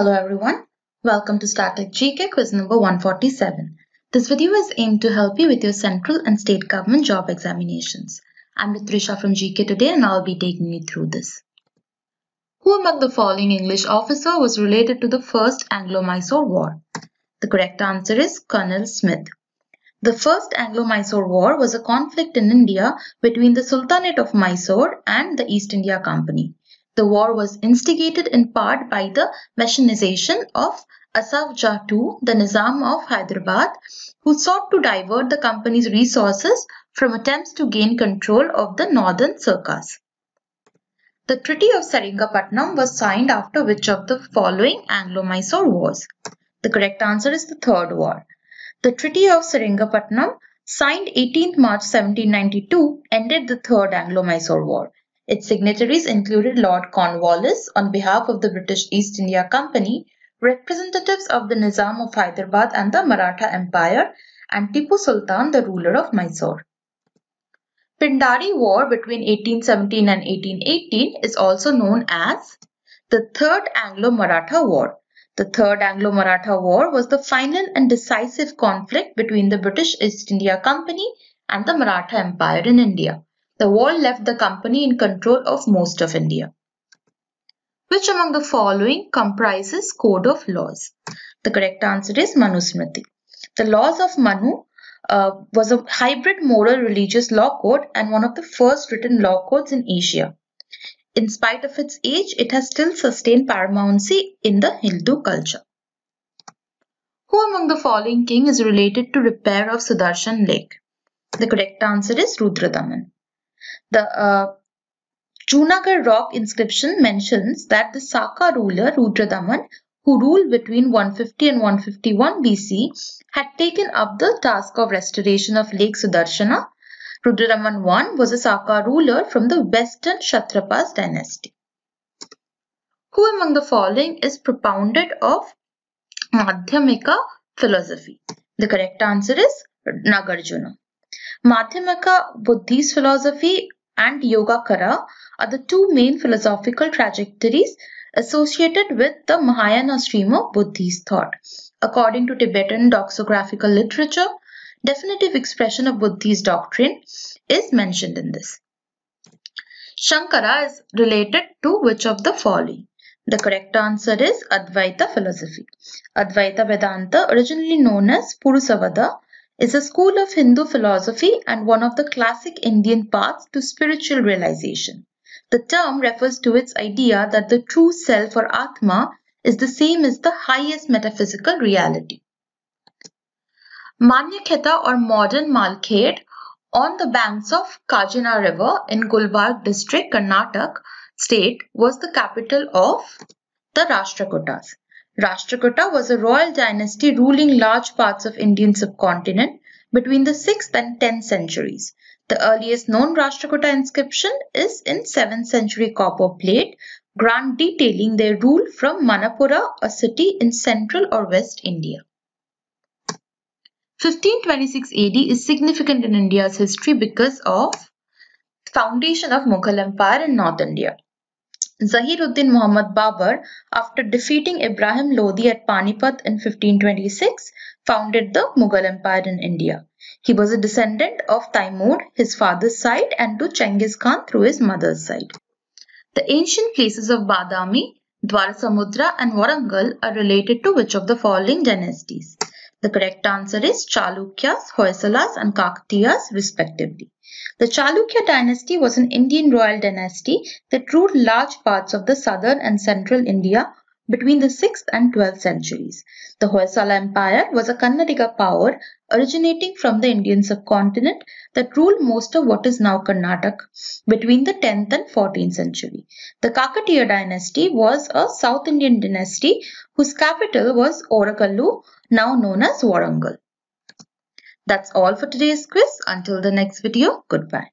Hello everyone, welcome to Static GK quiz number 147. This video is aimed to help you with your central and state government job examinations. I'm Ritrisha from GK today and I'll be taking you through this. Who among the following English officer was related to the First Anglo-Mysore War? The correct answer is Colonel Smith. The First Anglo-Mysore War was a conflict in India between the Sultanate of Mysore and the East India Company. The war was instigated in part by the Mechanization of Asaf Jah II, the Nizam of Hyderabad, who sought to divert the company's resources from attempts to gain control of the northern Circars. The Treaty of Seringapatnam was signed after which of the following Anglo-Mysore wars? The correct answer is the third war. The Treaty of Seringapatnam, signed 18 March 1792, ended the Third Anglo-Mysore War. Its signatories included Lord Cornwallis on behalf of the British East India Company, representatives of the Nizam of Hyderabad and the Maratha Empire, and Tipu Sultan, the ruler of Mysore. Pindari War between 1817 and 1818 is also known as the Third Anglo-Maratha War. The Third Anglo-Maratha War was the final and decisive conflict between the British East India Company and the Maratha Empire in India. The war left the company in control of most of India. Which among the following comprises Code of Laws? The correct answer is Manusmriti. The laws of Manu uh, was a hybrid moral religious law code and one of the first written law codes in Asia. In spite of its age, it has still sustained paramountcy in the Hindu culture. Who among the following king is related to repair of Sudarshan Lake? The correct answer is Rudradaman. The uh, rock inscription mentions that the Saka ruler Rudradaman, who ruled between 150 and 151 BC, had taken up the task of restoration of Lake Sudarshana. Rudradaman I was a Saka ruler from the western Kshatrapas dynasty. Who among the following is propounded of Madhyamika philosophy? The correct answer is Nagarjuna. Madhyamaka Buddhist philosophy and Yogacara are the two main philosophical trajectories associated with the Mahayana stream of Buddhist thought. According to Tibetan doxographical literature, definitive expression of Buddhist doctrine is mentioned in this. Shankara is related to which of the following? The correct answer is Advaita philosophy. Advaita Vedanta, originally known as Purusavada, is a school of Hindu philosophy and one of the classic Indian paths to spiritual realization. The term refers to its idea that the true self or Atma is the same as the highest metaphysical reality. Manyakheta or modern Malkhed on the banks of Kagina River in Gulbarg district, Karnataka state was the capital of the Rashtrakutas. Rashtrakuta was a royal dynasty ruling large parts of Indian subcontinent between the 6th and 10th centuries. The earliest known Rashtrakuta inscription is in 7th century copper plate, grant detailing their rule from Manapura, a city in central or west India. 1526 AD is significant in India's history because of foundation of Mughal Empire in North India. Zahiruddin Muhammad Babur, after defeating Ibrahim Lodi at Panipat in 1526, founded the Mughal Empire in India. He was a descendant of Taimur, his father's side, and to Chengiz Khan through his mother's side. The ancient places of Badami, Dwarasamudra and Warangal are related to which of the following dynasties? The correct answer is Chalukyas, Hoysalas and Kakatiyas respectively. The Chalukya dynasty was an Indian royal dynasty that ruled large parts of the southern and central India between the 6th and 12th centuries. The Hoysala Empire was a Kannadiga power originating from the Indian subcontinent that ruled most of what is now Karnataka between the 10th and 14th century. The Kakatiya dynasty was a South Indian dynasty whose capital was Oragallu, now known as Warangal. That's all for today's quiz. Until the next video, goodbye.